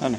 Hani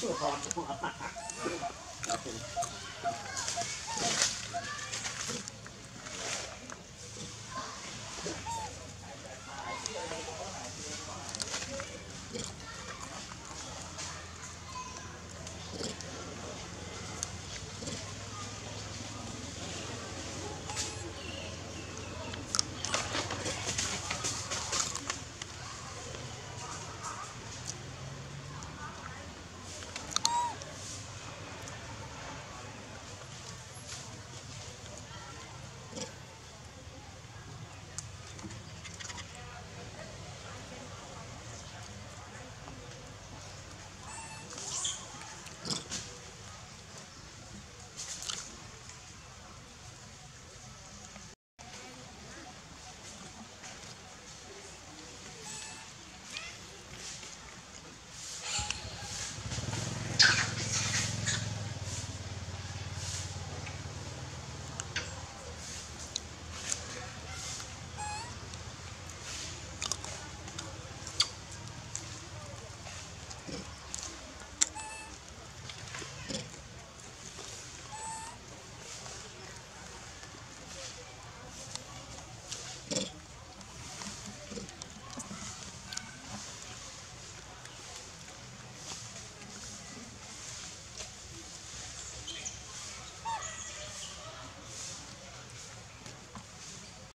就好，哈哈。